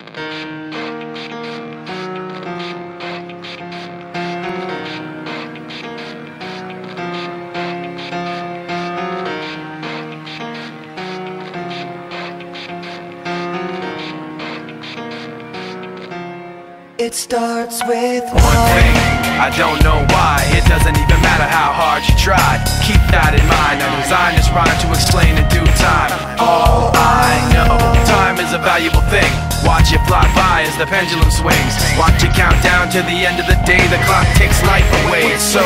It starts with one thing. I don't know why. It doesn't even matter how hard you try. Keep that in mind. I designed this rhyme to explain in due time. All I know, is a valuable thing. Watch it fly by as the pendulum swings. Watch it count down to the end of the day. The clock takes life away. It's so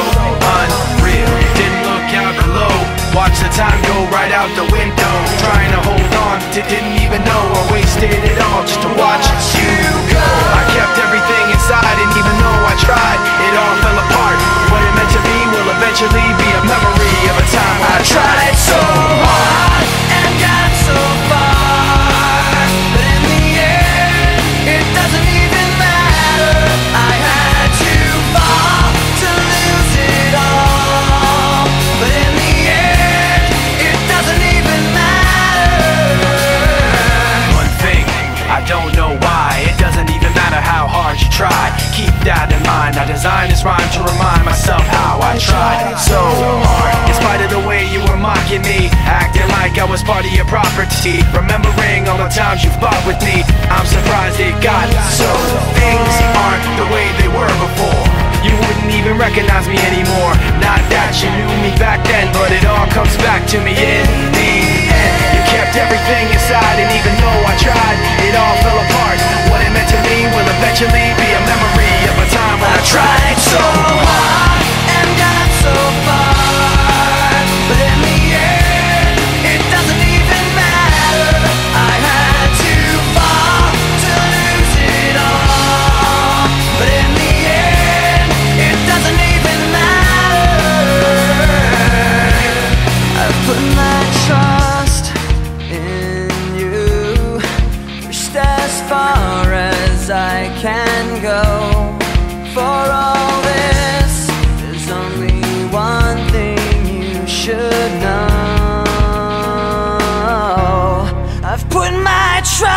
designed this rhyme to remind myself how I tried so hard. In spite of the way you were mocking me, acting like I was part of your property. Remembering all the times you fought with me, I'm surprised it got so. Things aren't the way they were before. You wouldn't even recognize me anymore. Not that you knew me back then, but it all comes back to me in far as I can go. For all this, there's only one thing you should know. I've put my trust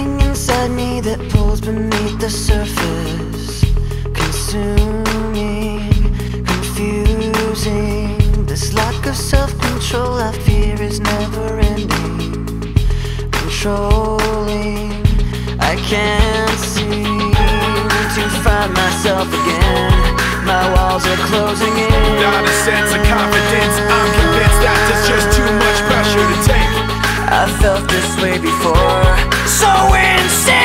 something inside me that pulls beneath the surface, consuming, confusing. This lack of self-control I fear is never ending, controlling. I can't seem to find myself again. My walls are closing in. Not a sense of confidence. I felt this way before. So insecure.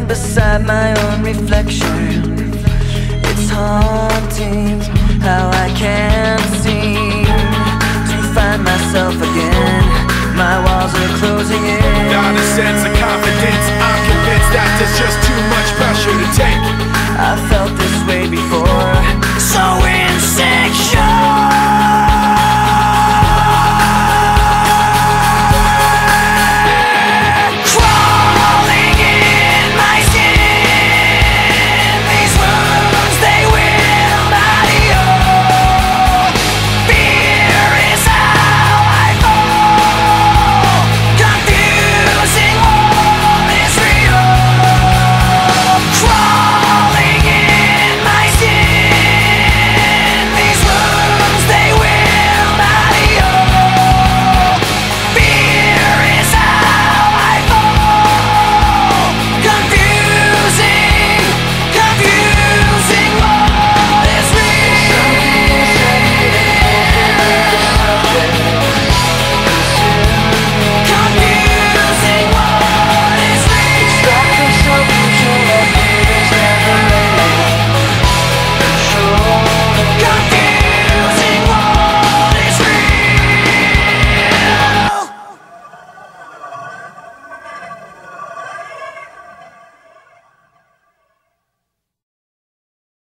stand beside my own reflection. It's haunting how I can't seem To find myself again. My walls are closing in. Not a sense